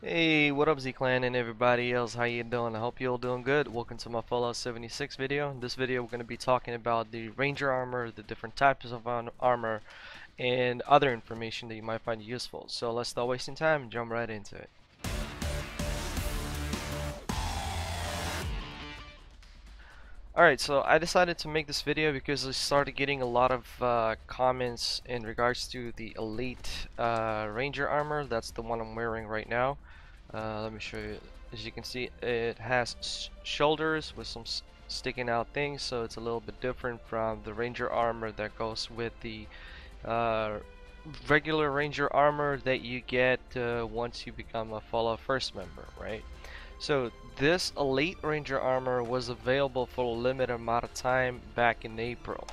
Hey, what up Z-Clan and everybody else, how you doing? I hope you all doing good. Welcome to my Fallout 76 video. In this video we're going to be talking about the Ranger armor, the different types of armor, and other information that you might find useful. So let's start wasting time and jump right into it. Alright, so I decided to make this video because I started getting a lot of uh, comments in regards to the Elite uh, Ranger armor. That's the one I'm wearing right now. Uh, let me show you. As you can see, it has sh shoulders with some sticking out things, so it's a little bit different from the Ranger armor that goes with the uh, regular Ranger armor that you get uh, once you become a Fallout First member, right? So this Elite Ranger armor was available for a limited amount of time back in April.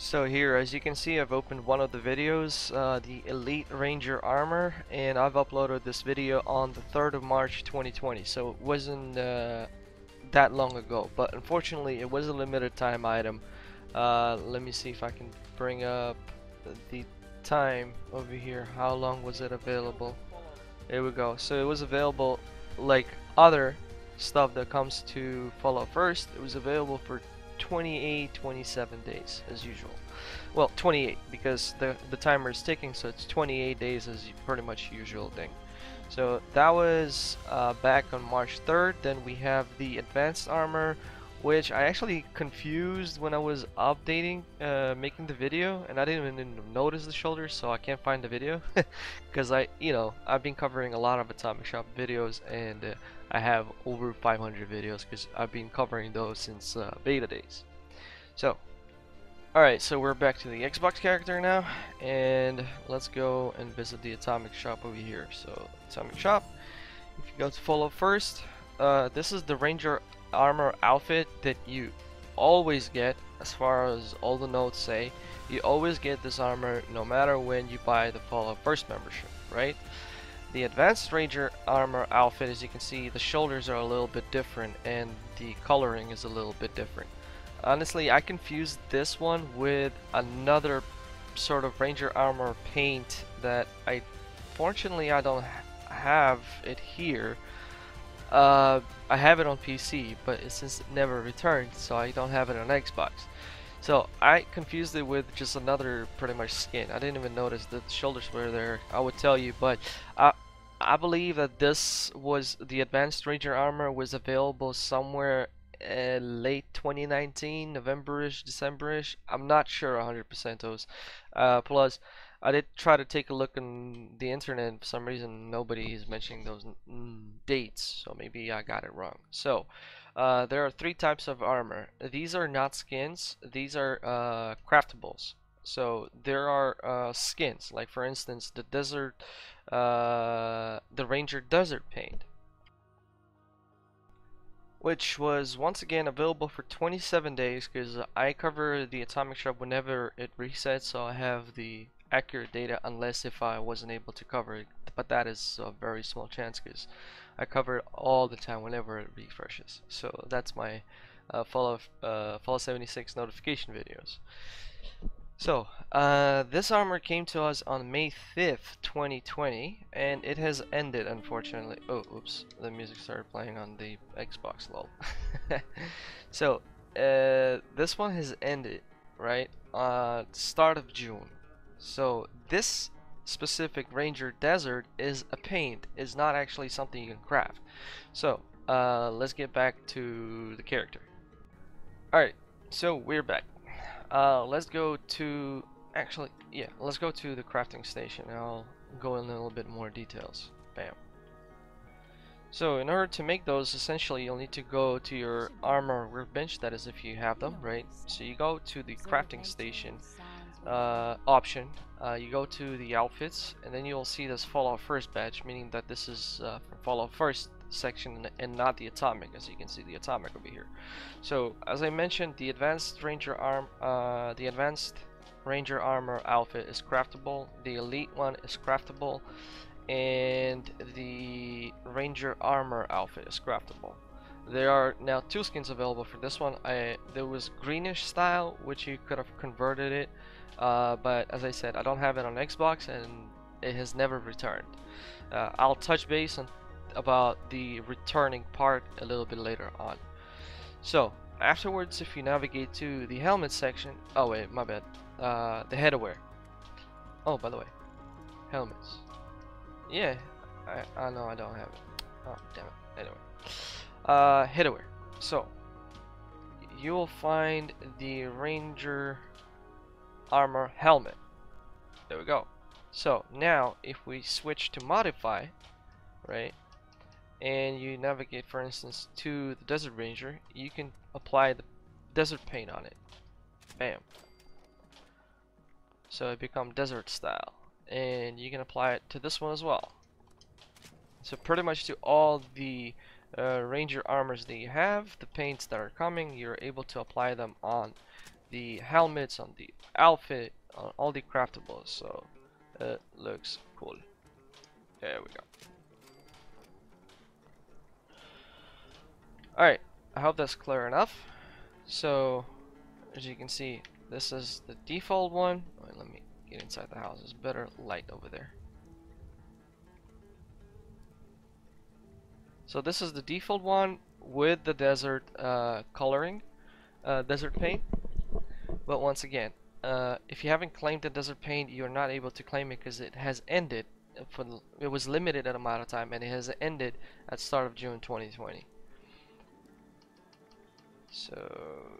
So here, as you can see, I've opened one of the videos, uh, the Elite Ranger armor, and I've uploaded this video on the 3rd of March 2020, so it wasn't uh, that long ago, but unfortunately it was a limited time item. Uh, let me see if I can bring up the time over here, how long was it available? There we go, so it was available like other stuff that comes to Fallout First, it was available for 28, 27 days as usual. Well, 28 because the the timer is ticking, so it's 28 days as pretty much usual thing. So that was uh, back on March 3rd. Then we have the advanced armor, which I actually confused when I was updating, uh, making the video, and I didn't even notice the shoulders, so I can't find the video, because I, you know, I've been covering a lot of Atomic Shop videos, and uh, I have over 500 videos, because I've been covering those since uh, beta days. So, alright, so we're back to the Xbox character now, and let's go and visit the Atomic Shop over here. So, Atomic Shop, if you go to Fallout First, uh, this is the Ranger armor outfit that you always get as far as all the notes say you always get this armor no matter when you buy the Fallout First membership right the advanced ranger armor outfit as you can see the shoulders are a little bit different and the coloring is a little bit different honestly I confused this one with another sort of ranger armor paint that I fortunately I don't have it here uh, I have it on PC, but it's since never returned, so I don't have it on Xbox. So I confused it with just another pretty much skin. I didn't even notice that the shoulders were there. I would tell you, but I I believe that this was the Advanced Ranger armor was available somewhere uh, late 2019, Novemberish, Decemberish. I'm not sure 100% those. Uh, plus, I did try to take a look on the internet. For some reason, nobody is mentioning those dates, so maybe I got it wrong. So, uh, there are three types of armor. These are not skins. These are uh, craftables. So there are uh, skins, like for instance, the desert, uh, the Ranger Desert Paint, which was once again available for 27 days because I cover the Atomic Shop whenever it resets, so I have the accurate data unless if I wasn't able to cover it but that is a very small chance because I cover it all the time whenever it refreshes. So that's my uh, Fallout, uh, Fallout 76 notification videos so uh, this armor came to us on May 5th 2020 and it has ended unfortunately oh oops the music started playing on the Xbox lol so uh, this one has ended right uh, start of June so this specific Ranger Desert is a paint, is not actually something you can craft. So uh, let's get back to the character. Alright, so we're back. Uh, let's go to, actually, yeah, let's go to the crafting station I'll go in a little bit more details. Bam. So in order to make those, essentially you'll need to go to your armor workbench, that is if you have them, right? So you go to the crafting station uh, option, uh, you go to the outfits, and then you'll see this Fallout First badge, meaning that this is uh, from Fallout First section and not the Atomic, as you can see the Atomic over here. So, as I mentioned, the Advanced Ranger arm, uh, the Advanced Ranger armor outfit is craftable. The Elite one is craftable, and the Ranger armor outfit is craftable. There are now two skins available for this one. I, there was greenish style, which you could have converted it uh, but as I said, I don't have it on Xbox, and it has never returned. Uh, I'll touch base on about the returning part a little bit later on. So afterwards, if you navigate to the helmet section, oh wait, my bad, uh, the headwear. Oh, by the way, helmets. Yeah, I, I know I don't have it. Oh, damn it. Anyway, uh, headwear. So you will find the Ranger armor helmet. There we go. So now if we switch to modify, right, and you navigate for instance to the Desert Ranger, you can apply the desert paint on it. Bam. So it become desert style. And you can apply it to this one as well. So pretty much to all the uh, ranger armors that you have, the paints that are coming, you're able to apply them on the helmets, on the outfit, on all the craftables. So it looks cool. There we go. Alright, I hope that's clear enough. So, as you can see, this is the default one. Wait, let me get inside the house. It's better light over there. So this is the default one with the desert uh, coloring, uh, desert paint. But once again, uh, if you haven't claimed the desert paint, you're not able to claim it because it has ended. For it was limited at amount of time, and it has ended at start of June 2020. So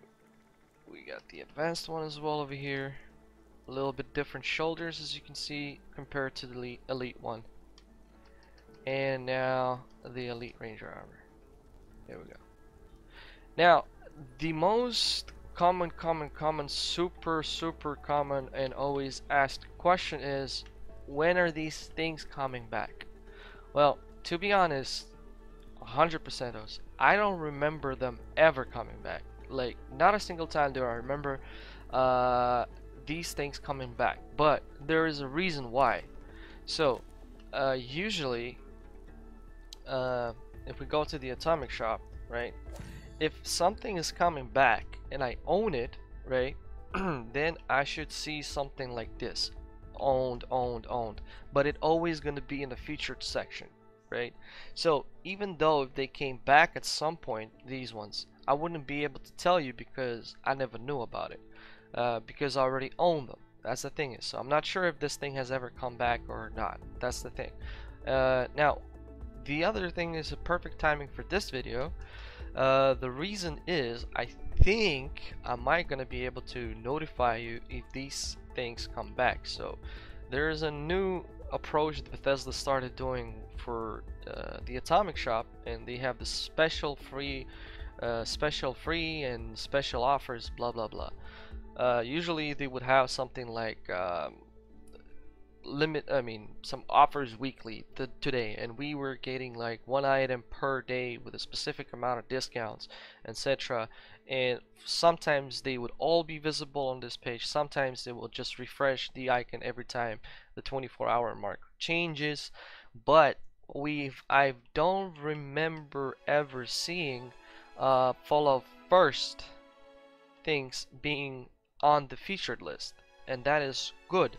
we got the advanced one as well over here. A little bit different shoulders, as you can see, compared to the elite, elite one. And now the Elite Ranger armor. There we go. Now, the most common, common, common, super, super common and always asked question is, when are these things coming back? Well, to be honest, 100% those, I don't remember them ever coming back. Like, not a single time do I remember uh, these things coming back. But there is a reason why. So, uh, usually uh, if we go to the atomic shop, right? If something is coming back and I own it, right? then I should see something like this. Owned, owned, owned. But it always going to be in the featured section, right? So even though if they came back at some point, these ones, I wouldn't be able to tell you because I never knew about it. Uh, because I already own them. That's the thing is. So I'm not sure if this thing has ever come back or not. That's the thing. Uh, now, the other thing is a perfect timing for this video. Uh, the reason is I think I might gonna be able to notify you if these things come back. So there's a new approach that Bethesda started doing for uh, the Atomic Shop, and they have the special free, uh, special free and special offers, blah blah blah. Uh, usually they would have something like um, limit I mean some offers weekly th today and we were getting like one item per day with a specific amount of discounts etc and sometimes they would all be visible on this page sometimes they will just refresh the icon every time the 24 hour mark changes but we've I don't remember ever seeing uh, Fallout first things being on the featured list and that is good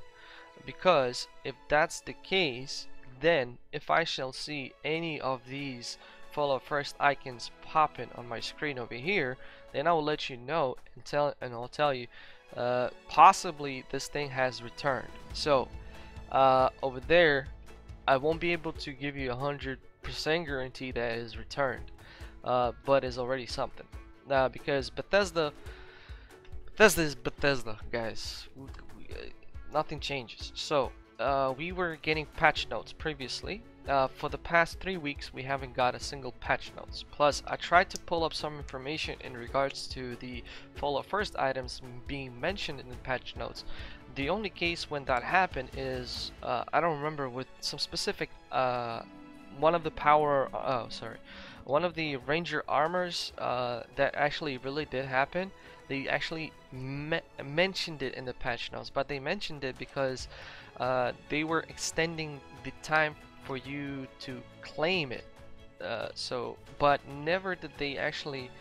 because if that's the case then if I shall see any of these Fallout First icons popping on my screen over here then I will let you know and tell and I'll tell you uh, possibly this thing has returned. So uh, over there I won't be able to give you a hundred percent guarantee that it is returned uh, but it's already something now because Bethesda Bethesda is Bethesda guys nothing changes. So uh, we were getting patch notes previously. Uh, for the past three weeks, we haven't got a single patch notes. Plus, I tried to pull up some information in regards to the Fallout First items being mentioned in the patch notes. The only case when that happened is, uh, I don't remember, with some specific, uh, one of the power, oh, sorry, one of the Ranger armors uh, that actually really did happen they actually me mentioned it in the patch notes but they mentioned it because uh, they were extending the time for you to claim it uh, so but never did they actually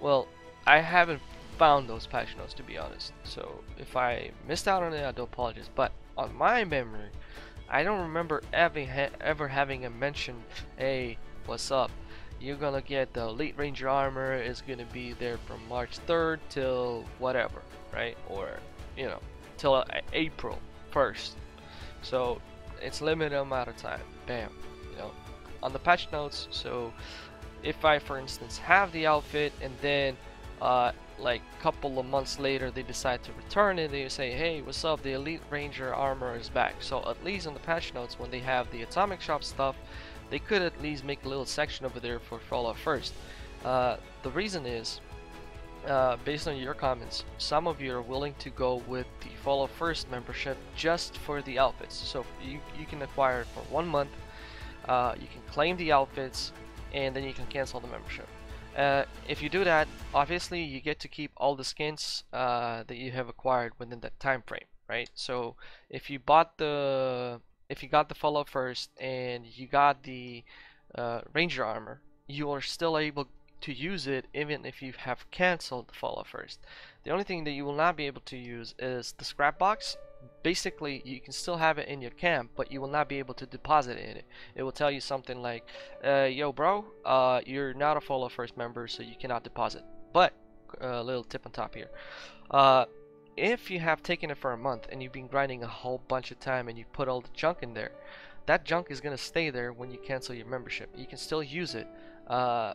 well I haven't found those patch notes to be honest so if I missed out on it I do apologize but on my memory I don't remember ever ha ever having a mention. Hey, what's up? You're gonna get the Elite Ranger armor. is gonna be there from March 3rd till whatever, right? Or you know, till uh, April 1st. So it's limited amount of time. Bam. You know, on the patch notes. So if I, for instance, have the outfit and then uh, like a couple of months later they decide to return it they say hey what's up the elite ranger armor is back so at least on the patch notes when they have the atomic shop stuff they could at least make a little section over there for fallout first uh, the reason is uh, based on your comments some of you are willing to go with the Fallout first membership just for the outfits so you, you can acquire it for one month uh, you can claim the outfits and then you can cancel the membership uh, if you do that, obviously you get to keep all the skins uh, that you have acquired within that time frame, right? So if you bought the, if you got the Fallout first and you got the uh, Ranger armor, you are still able to use it even if you have canceled the Fallout first. The only thing that you will not be able to use is the scrap box. Basically you can still have it in your camp but you will not be able to deposit in it. It will tell you something like uh, yo bro uh, you're not a Fallout first member so you cannot deposit. But a uh, little tip on top here. Uh, if you have taken it for a month and you've been grinding a whole bunch of time and you put all the junk in there that junk is gonna stay there when you cancel your membership. You can still use it. Uh,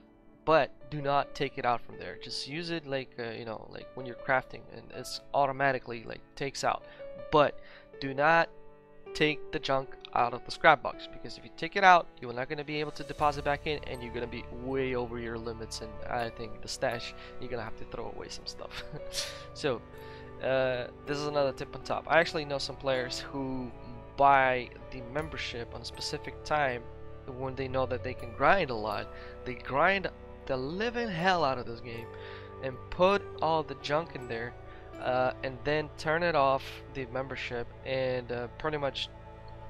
but do not take it out from there. Just use it like uh, you know like when you're crafting and it's automatically like takes out. But do not take the junk out of the scrap box because if you take it out you're not going to be able to deposit back in and you're going to be way over your limits and I think the stash you're going to have to throw away some stuff. So uh, this is another tip on top. I actually know some players who buy the membership on a specific time when they know that they can grind a lot they grind the living hell out of this game and put all the junk in there uh, and then turn it off the membership. And uh, pretty much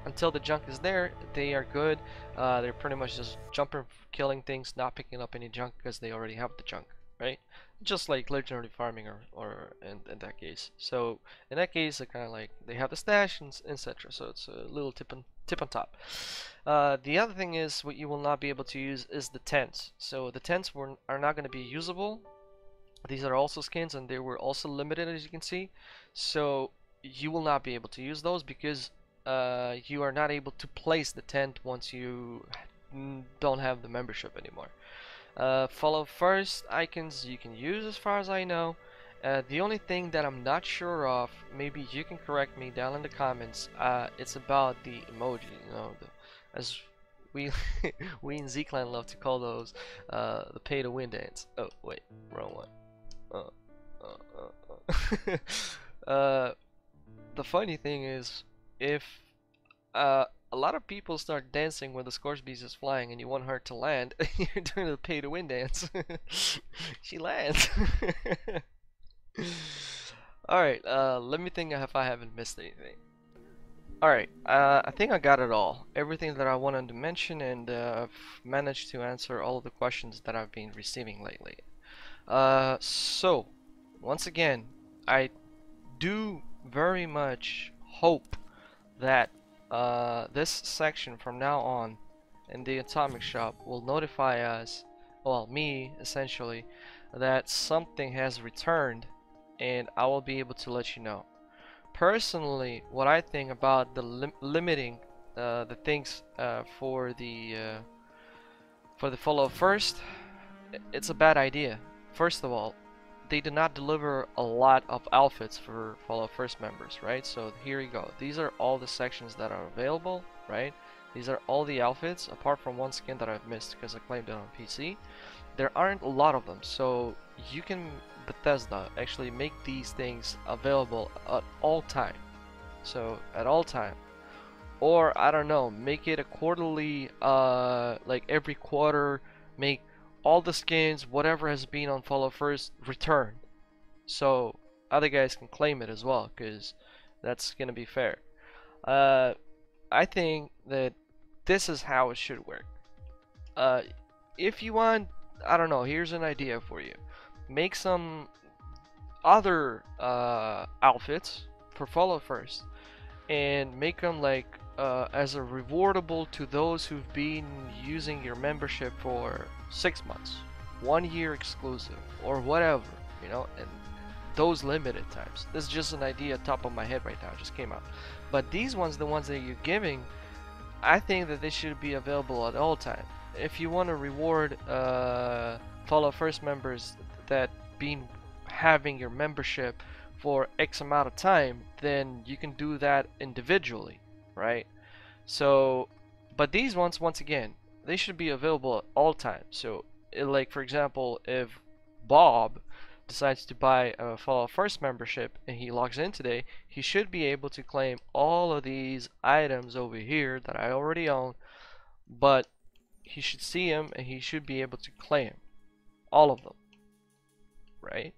until the junk is there they are good. Uh, they're pretty much just jumping killing things not picking up any junk because they already have the junk right? Just like legendary farming or, or in, in that case. So in that case they kind of like they have the stash and etc so it's a little tip on tip on top. Uh, the other thing is what you will not be able to use is the tents. So the tents were, are not going to be usable. These are also skins and they were also limited as you can see. So you will not be able to use those because uh, you are not able to place the tent once you don't have the membership anymore. Uh, Fallout first icons you can use as far as I know. Uh, the only thing that I'm not sure of, maybe you can correct me down in the comments, uh, it's about the emoji, you know, the, as we we in Z-Clan love to call those uh, the pay to win dance. Oh wait, wrong one. Uh, uh, uh, the funny thing is, if uh, a lot of people start dancing when the Scorchbeast is flying and you want her to land, you're doing the pay to win dance. she lands. Alright, uh, let me think if I haven't missed anything. Alright, uh, I think I got it all. Everything that I wanted to mention and uh, I've managed to answer all of the questions that I've been receiving lately. Uh, so, once again, I do very much hope that uh, this section from now on in the atomic shop will notify us, well me essentially, that something has returned and I will be able to let you know. Personally, what I think about the lim limiting uh, the things uh, for the uh, for the Fallout First, it's a bad idea first of all, they did not deliver a lot of outfits for Fallout First members, right? So here you go. These are all the sections that are available, right? These are all the outfits, apart from one skin that I've missed because I claimed it on PC. There aren't a lot of them, so you can, Bethesda, actually make these things available at all time. So, at all time. Or, I don't know, make it a quarterly, uh, like every quarter, make all the skins, whatever has been on Fallout First, return. So other guys can claim it as well, because that's gonna be fair. Uh, I think that this is how it should work. Uh, if you want, I don't know, here's an idea for you. Make some other uh, outfits for Fallout First, and make them like uh, as a rewardable to those who've been using your membership for six months, one year exclusive, or whatever, you know, and those limited times. This is just an idea top of my head right now, it just came out. But these ones, the ones that you're giving, I think that they should be available at all time. If you want to reward uh, Fallout First members that been having your membership for X amount of time, then you can do that individually, right? So, but these ones, once again, they should be available at all times. So, like for example, if Bob decides to buy a Fallout First membership and he logs in today, he should be able to claim all of these items over here that I already own, but he should see them and he should be able to claim all of them, right?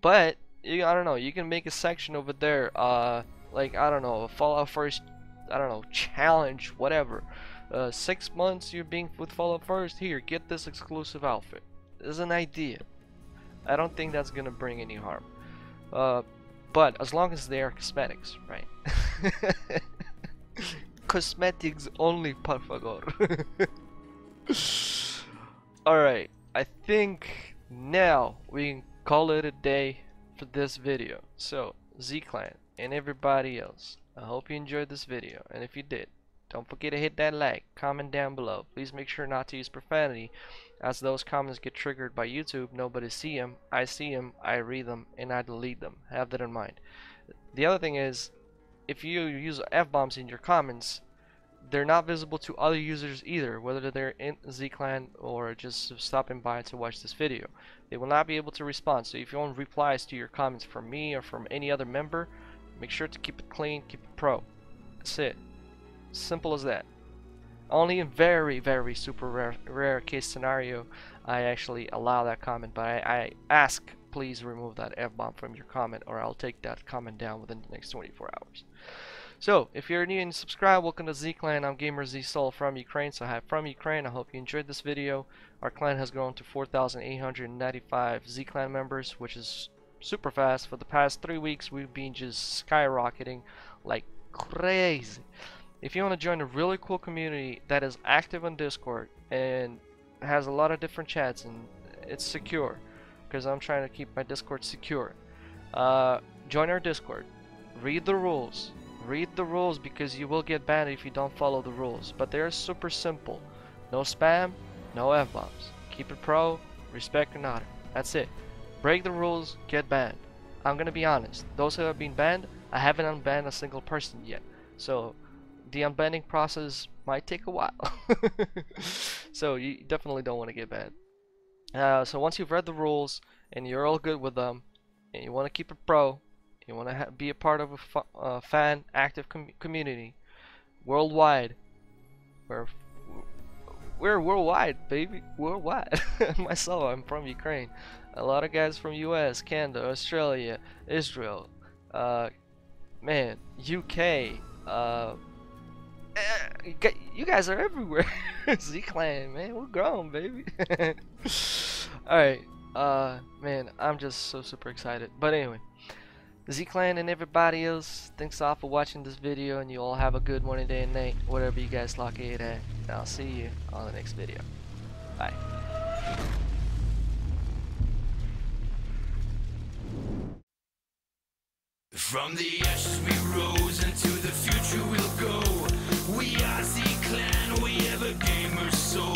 But you, I don't know, you can make a section over there, uh, like I don't know, a Fallout First, I don't know, challenge, whatever. Uh, six months you're being with Fallout First. Here, get this exclusive outfit. Is an idea. I don't think that's gonna bring any harm. Uh, but as long as they are cosmetics, right? cosmetics only, por favor. Alright, I think now we can call it a day for this video. So, Z-Clan and everybody else, I hope you enjoyed this video. And if you did, don't forget to hit that like, comment down below. Please make sure not to use profanity as those comments get triggered by YouTube. Nobody see them. I see them, I read them, and I delete them. Have that in mind. The other thing is, if you use F-bombs in your comments, they're not visible to other users either, whether they're in Z-Clan or just stopping by to watch this video. They will not be able to respond. So if you want replies to your comments from me or from any other member, make sure to keep it clean, keep it pro. That's it. Simple as that. Only in very, very super rare, rare case scenario, I actually allow that comment, but I, I ask please remove that F-bomb from your comment or I'll take that comment down within the next 24 hours. So, if you're new and subscribe, welcome to Z-Clan. I'm Gamer Z Soul from Ukraine. So, hi from Ukraine. I hope you enjoyed this video. Our clan has grown to 4,895 Z-Clan members, which is super fast. For the past three weeks, we've been just skyrocketing like crazy. If you want to join a really cool community that is active on Discord and has a lot of different chats and it's secure, because I'm trying to keep my Discord secure, uh, join our Discord. Read the rules. Read the rules because you will get banned if you don't follow the rules. But they're super simple. No spam, no F-bombs. Keep it pro, respect your honor. That's it. Break the rules, get banned. I'm gonna be honest. Those who have been banned, I haven't unbanned a single person yet. So the unbanning process might take a while. so you definitely don't want to get banned. Uh, so once you've read the rules and you're all good with them, and you want to keep it pro, you want to be a part of a uh, fan active com community worldwide. We're we're worldwide, baby, worldwide. Myself, I'm from Ukraine. A lot of guys from U.S., Canada, Australia, Israel, uh, man, UK, uh, you guys are everywhere. Z-Clan, man, we're grown, baby. Alright, uh, man, I'm just so super excited. But anyway, Z-Clan and everybody else, thanks all for watching this video, and you all have a good morning, day, and night, whatever you guys lock it at. And I'll see you on the next video. Bye. From the ashes we rose, into the future we'll go. We are Z-Clan, we have a gamer soul.